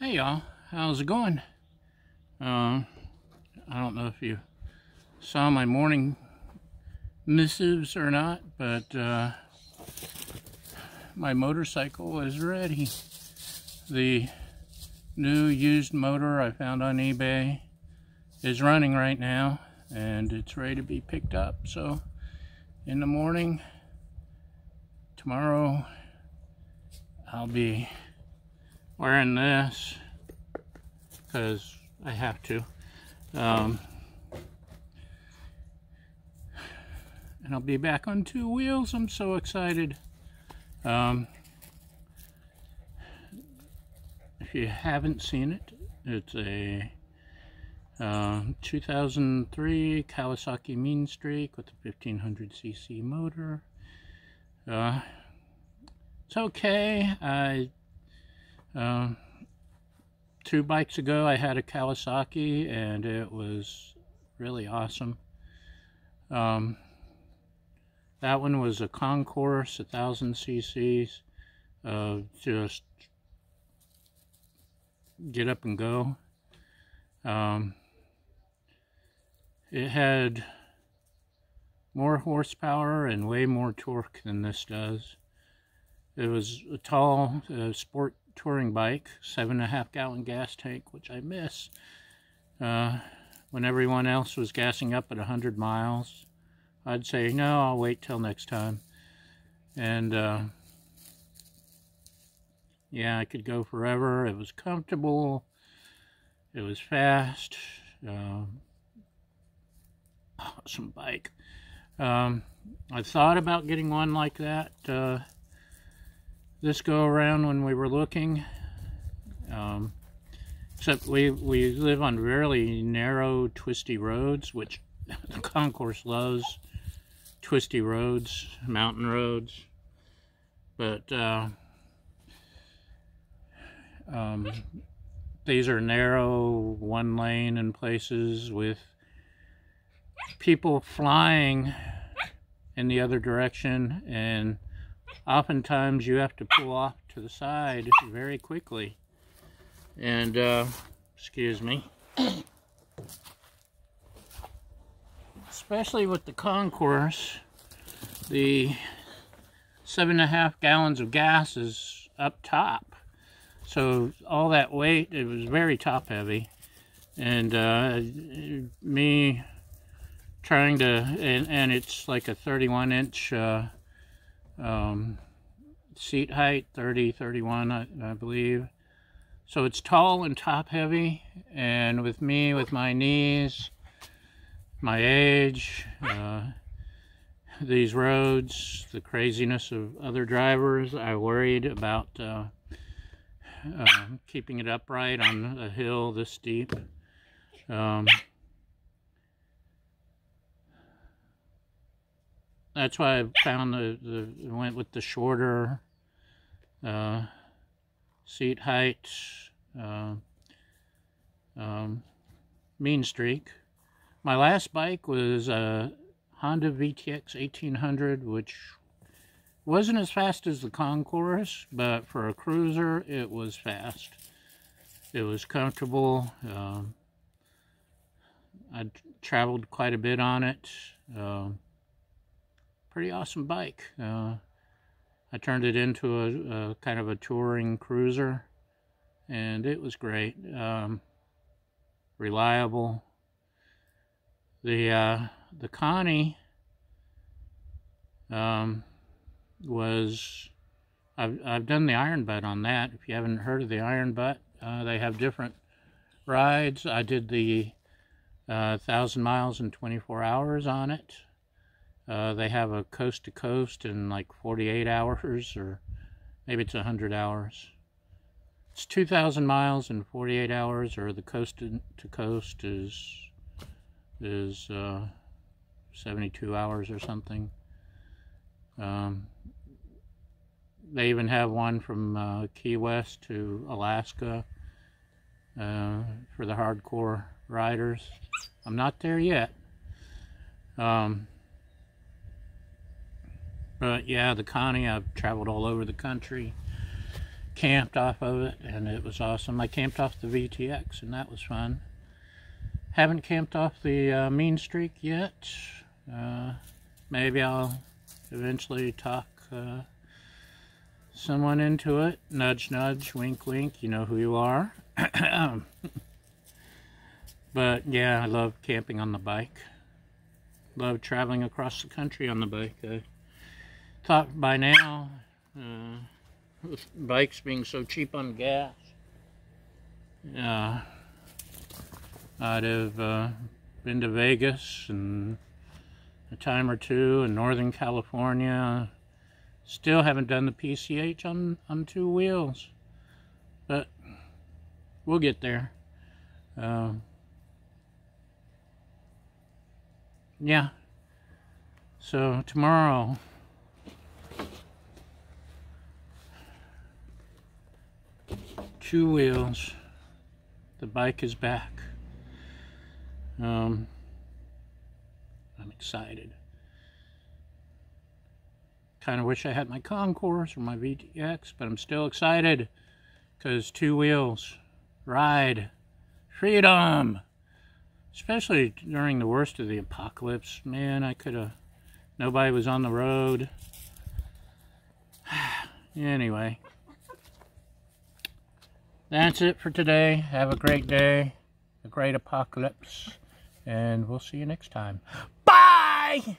Hey y'all, how's it going? Uh, I don't know if you saw my morning missives or not, but uh, my motorcycle is ready. The new used motor I found on eBay is running right now and it's ready to be picked up. So in the morning, tomorrow, I'll be wearing this because I have to. Um, and I'll be back on two wheels. I'm so excited. Um, if you haven't seen it, it's a uh, 2003 Kawasaki Mean Streak with a 1500cc motor. Uh, it's okay. I um, two bikes ago I had a Kawasaki and it was really awesome. Um, that one was a Concours, a thousand cc's, uh, just get up and go. Um, it had more horsepower and way more torque than this does. It was a tall uh, sport touring bike, seven and a half gallon gas tank, which I miss. Uh, when everyone else was gassing up at 100 miles, I'd say, no, I'll wait till next time. And, uh, yeah, I could go forever. It was comfortable. It was fast. Uh, awesome bike. Um, I thought about getting one like that. Uh, this go around when we were looking. Um, except we, we live on really narrow, twisty roads, which the Concours loves. Twisty roads, mountain roads. But uh, um, these are narrow, one lane in places with people flying in the other direction and oftentimes you have to pull off to the side very quickly. And, uh, excuse me, especially with the Concours, the seven and a half gallons of gas is up top. So all that weight, it was very top heavy. And uh, me trying to, and, and it's like a 31 inch uh, um, seat height 30 31 I, I, believe. So it's tall and top heavy and with me with my knees my age uh, these roads the craziness of other drivers I worried about uh, uh, keeping it upright on a hill this steep um, that's why I found the, the went with the shorter uh, seat height uh, um, mean streak. My last bike was a Honda VTX 1800, which wasn't as fast as the Concours, but for a cruiser, it was fast. It was comfortable. Um, I traveled quite a bit on it. Um, pretty awesome bike. Uh, I turned it into a, a, kind of a touring cruiser, and it was great. Um, reliable. The uh, the Connie um, was I've I've done the iron butt on that. If you haven't heard of the iron butt, uh, they have different rides. I did the uh, thousand miles in 24 hours on it. Uh, they have a coast to coast in like 48 hours, or maybe it's 100 hours. It's 2,000 miles in 48 hours, or the coast to coast is is uh, 72 hours or something. Um, they even have one from uh, Key West to Alaska uh, for the hardcore riders. I'm not there yet. Um, but yeah, the Connie, I've traveled all over the country. camped off of it and it was awesome. I camped off the VTX and that was fun. Haven't camped off the uh, Mean Streak yet. Uh, maybe I'll eventually talk uh, someone into it. Nudge, nudge, wink, wink. You know who you are. but yeah, I love camping on the bike. Love traveling across the country on the bike. Thought by now, uh, with bikes being so cheap on gas, uh, I'd have uh, been to Vegas and a time or two in Northern California. Still haven't done the PCH on, on two wheels, but we'll get there. Uh, yeah. So tomorrow, two wheels, the bike is back. Um, I'm excited. Kind of wish I had my Concours or my VTX, but I'm still excited because two wheels, ride, freedom. Especially during the worst of the apocalypse. Man, I could have, nobody was on the road. anyway. That's it for today. Have a great day, a great apocalypse, and we'll see you next time. Bye!